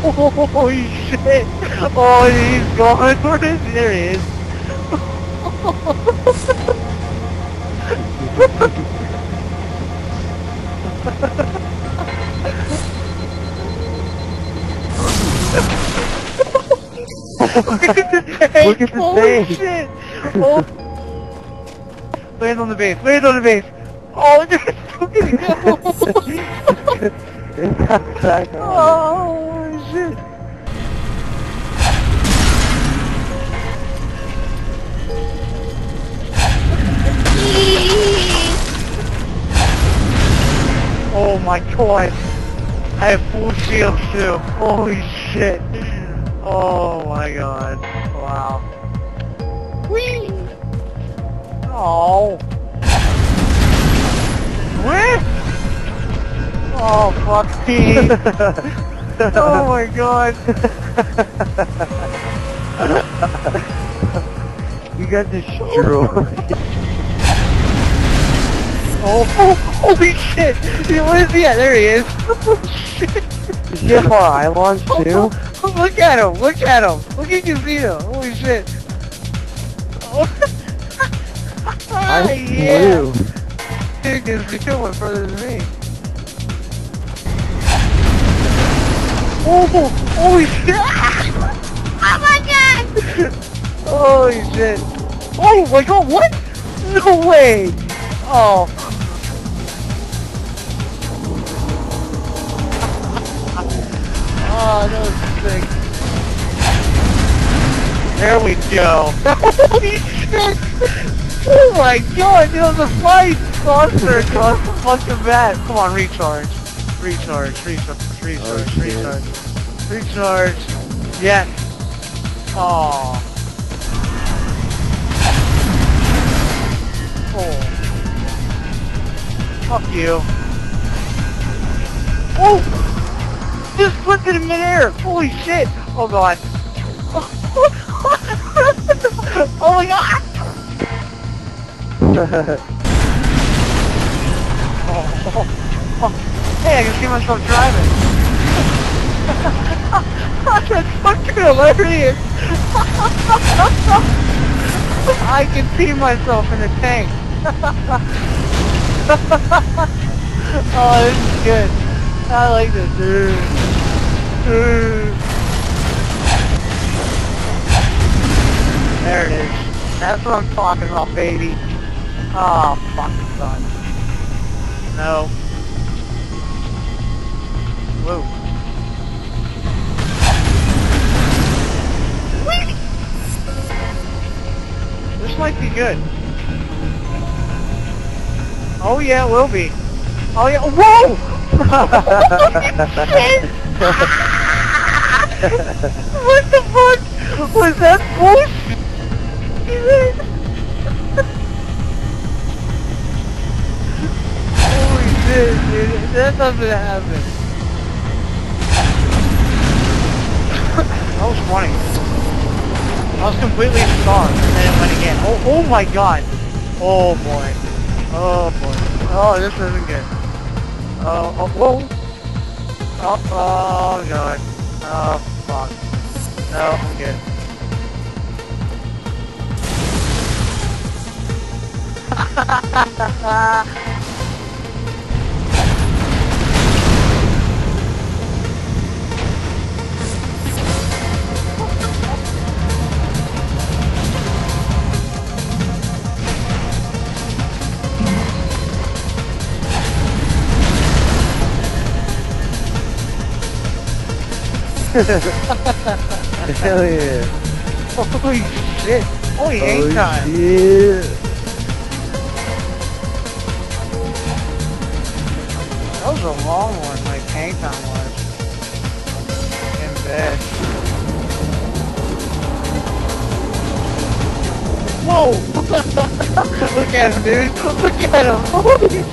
Holy shit! Oh, he's going for this. There he is. Look at the tank! Look at the Holy shit! Oh. Land on the base, land on the base! Oh, at it go! It got back on. Oh, Oh my god! I have full shield too. Holy shit! Oh my god! Wow! Whee! Oh! Where? Oh fuck me! oh my god! you got destroyed. Oh, oh, holy shit! What is he at? There he is! Oh shit! Did you have our eye too? Oh, look at him! Look at him! Look at Casino! Holy shit! Oh. I yeah! flew. Dude, Casino went further than me. Oh! Holy shit! Oh my god! Holy shit! Oh my god, what? No way! Oh. Oh, that was sick. There we go. Holy shit! Oh my god, it was a flying monster across the fucking map. Come on, recharge. Recharge, recharge, recharge, Oh, recharge. Recharge. Yes. Aww. Oh. Fuck you. Oh! Just flipped it in midair! Holy shit! Oh god. oh my god! Oh, oh. Hey, I can see myself driving. That's fucking hilarious. I can see myself in the tank. oh, this is good. I like this. There it is. That's what I'm talking about, baby. Oh, fuck, son. No. Whoa. This might be good. Oh yeah, it will be. Oh yeah, whoa! what the fuck was that bullshit? Holy shit, dude. That doesn't happen. That was funny. I was completely stunned, and then it went again. Oh, oh my god. Oh boy. Oh boy. Oh, this isn't good. Oh, oh, whoa. Oh, oh god. Oh, fuck. No, I'm good. Hell yeah. Holy shit. Holy hang oh, oh, oh time. shit. That was a long one, like hang time was. In bed. Whoa! Look at him, dude. Look at him. Holy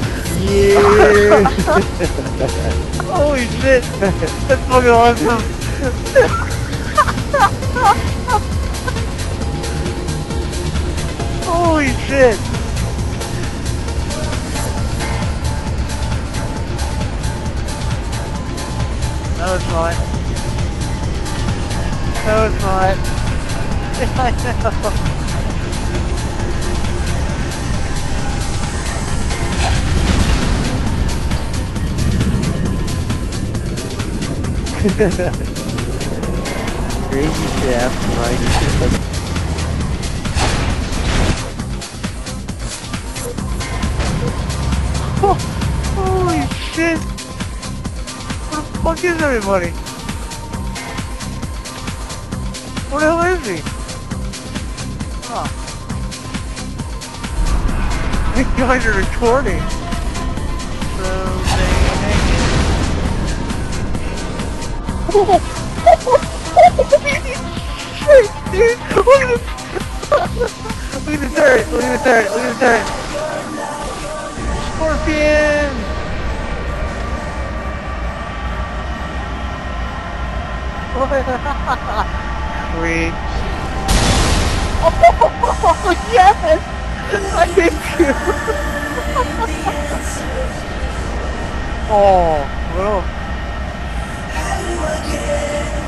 Yeah! Holy shit! That's fucking awesome! Holy shit! That was fun. That was fun. I know. Crazy chef, right? Oh, holy shit! Where the fuck is everybody? Where the hell is he? Ah. Huh. You guys are recording. So they dude! Look at this! Look at the turret! Look at the turret! Look at the turret! Scorpion! Sweet. Oh, yes! I hit you! oh, well.